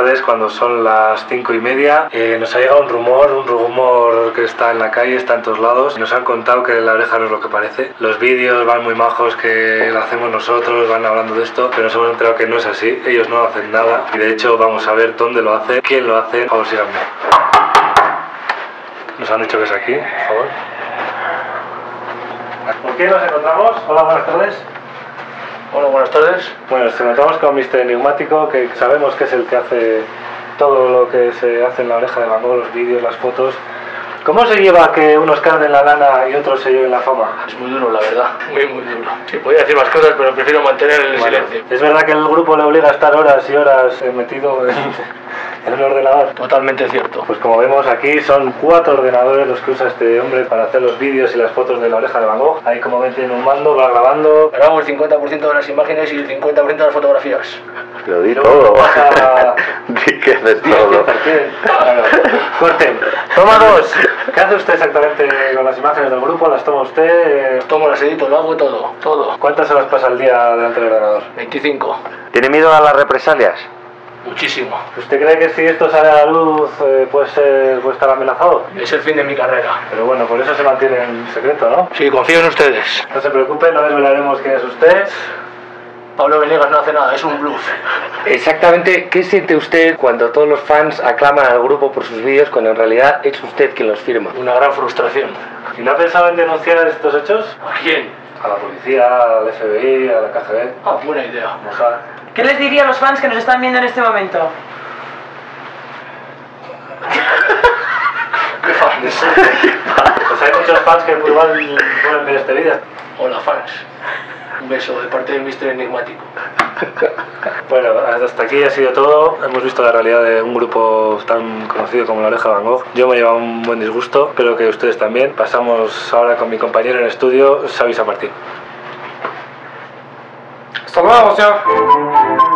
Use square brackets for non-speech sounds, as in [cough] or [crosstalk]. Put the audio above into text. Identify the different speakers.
Speaker 1: noches cuando son las cinco y media. Eh, nos ha llegado un rumor, un rumor que está en la calle, está en todos lados. Nos han contado que la oreja no es lo que parece. Los vídeos van muy majos que hacemos nosotros, van hablando de esto, pero nos hemos enterado que no es así. Ellos no hacen nada y de hecho vamos a ver dónde lo hacen, quién lo hace. Por favor, síganme. Nos han dicho que es aquí, por favor. ¿Por qué nos encontramos? Hola, buenas tardes.
Speaker 2: Hola, buenas tardes.
Speaker 1: Bueno, nos encontramos con Mr. Enigmático, que sabemos que es el que hace todo lo que se hace en la oreja de Van Gogh, los vídeos, las fotos. ¿Cómo se lleva que unos carden la lana y otros se lleven la fama?
Speaker 2: Es muy duro, la verdad. Muy, muy duro. Sí, podía decir más cosas, pero prefiero mantener el
Speaker 1: Bueno,
Speaker 2: silencio.
Speaker 1: es verdad que el grupo le obliga a estar horas y horas metido en, en un ordenador.
Speaker 2: Totalmente cierto.
Speaker 1: Pues como vemos aquí son cuatro ordenadores los que usa este hombre para hacer los vídeos y las fotos de la oreja de Van Gogh. Ahí como ven tiene un mando, va grabando.
Speaker 2: Grabamos el 50% de las imágenes y el 50% de las fotografías.
Speaker 3: Lo di todo.
Speaker 1: baja- [laughs]
Speaker 3: Di que haces
Speaker 1: Sí,
Speaker 3: todo.
Speaker 1: Corten. Toma dos. ¿Qué hace usted exactamente con las imágenes del grupo? ¿Las toma usted?
Speaker 2: Tomo las edito, lo hago todo. Todo.
Speaker 1: ¿Cuántas horas pasa al día delante del ordenador?
Speaker 2: 25.
Speaker 3: ¿Tiene miedo a las represalias?
Speaker 2: Muchísimo.
Speaker 1: ¿Usted cree que si esto sale a la luz eh, puede, ser- puede estar amenazado?
Speaker 2: Es el fin de mi carrera.
Speaker 1: Pero bueno, por eso se mantiene en secreto, ¿no?
Speaker 2: Sí, confío en ustedes.
Speaker 1: No se preocupe, no desvelaremos quién es usted.
Speaker 2: Pablo Venegas no hace nada, es un bluff.
Speaker 4: Exactamente, ¿qué siente usted cuando todos los fans aclaman al grupo por sus vídeos cuando en realidad es usted quien los firma?
Speaker 2: Una gran frustración.
Speaker 1: ¿Y no ha pensado en denunciar estos hechos?
Speaker 2: ¿A quién?
Speaker 1: A la policía, al FBI, a la KGB,
Speaker 2: Ah, buena idea.
Speaker 1: Mossad.
Speaker 5: ¿Qué les diría a los fans que nos están viendo en este momento?
Speaker 2: ¿Qué fans?
Speaker 1: Pues hay muchos fans que igual pueden ver este vídeo.
Speaker 2: Hola, fans. Un beso de parte del Mr. Enigmático.
Speaker 1: Bueno, hasta aquí ha sido todo. Hemos visto la realidad de un grupo tan conocido como La Oreja Van Gogh. Yo me he llevado un buen disgusto, espero que ustedes también. Pasamos ahora con mi compañero en estudio, Xavi San Martín.
Speaker 4: ¡Hasta luego, señor!